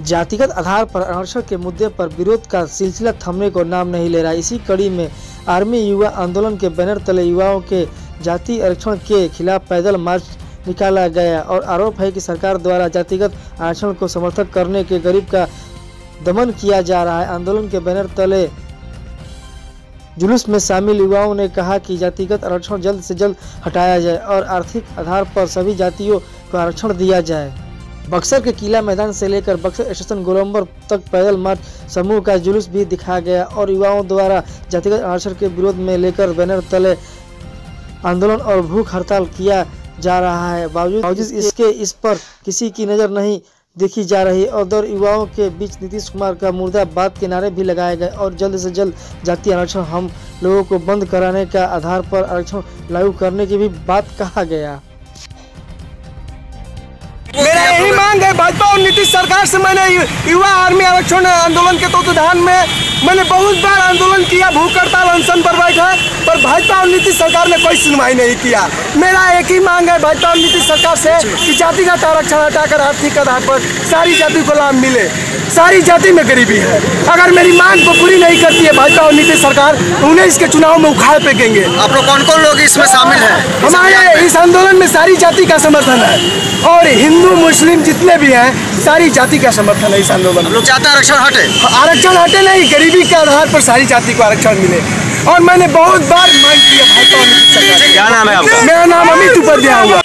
जातिगत आधार पर आरक्षण के मुद्दे पर विरोध का सिलसिला थमने को नाम नहीं ले रहा। इसी कड़ी में आर्मी युवा आंदोलन के बैनर तले युवाओं के जाति आरक्षण के खिलाफ पैदल मार्च निकाला गया और आरोप है कि सरकार द्वारा जातिगत आरक्षण को समर्थन करने के गरीब का दमन किया जा रहा है। आंदोलन के बैनर तले जुलूस में शामिल युवाओं ने कहा कि जातिगत आरक्षण जल्द से जल्द हटाया जाए और आर्थिक आधार पर सभी जातियों को आरक्षण दिया जाए। बक्सर के किला मैदान से लेकर बक्सर स्टेशन गोलंबर तक पैदल मार्च समूह का जुलूस भी दिखाया गया और युवाओं द्वारा जातिगत आरक्षण के विरोध में लेकर बैनर तले आंदोलन और भूख हड़ताल किया जा रहा है। बावजूद इसके इस पर किसी की नज़र नहीं देखी जा रही और दौर युवाओं के बीच नीतीश कुमार का मुर्दाबाद के नारे भी लगाए गए और जल्द से जल्द जातीय आरक्षण हम लोगों को बंद कराने का आधार पर आरक्षण लागू करने की भी बात कहा गया। भाजपा और नीतीश सरकार से मैंने युवा आर्मी आरक्षण आंदोलन के तत्वधान में मैंने बहुत बार आंदोलन किया भूख हड़ताल अनशन पर बैठा पर भाजपा और नीतीश सरकार ने कोई सुनवाई नहीं किया। मेरा एक ही मांग है भाजपा और नीतीश सरकार से कि जातिगत आरक्षण हटाकर आर्थिक आधार पर सारी जाति को लाभ मिले। सारी जाति में गरीबी है। अगर मेरी मांग को पूरी नहीं करती है भाजपा और नीतीश सरकार उन्हें इसके चुनाव में उखाड़ फेंकेंगे। आप लोग कौन कौन लोग इसमें शामिल हैं? हमारे इस आंदोलन में सारी जाति का समर्थन है। और हिंदू मुस्लिम जितने भी हैं सारी जाति का समर्थन है इस आंदोलन लोग चाहते हैं आरक्षण हटे। आरक्षण हटे नहीं गरीबी के आधार पर सारी जाति को आरक्षण मिले। और मैंने बहुत बार मांग किया से। क्या नाम है आपका? मेरा नाम अमित उपाध्याय हुआ।